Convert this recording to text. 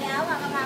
Ya, awak.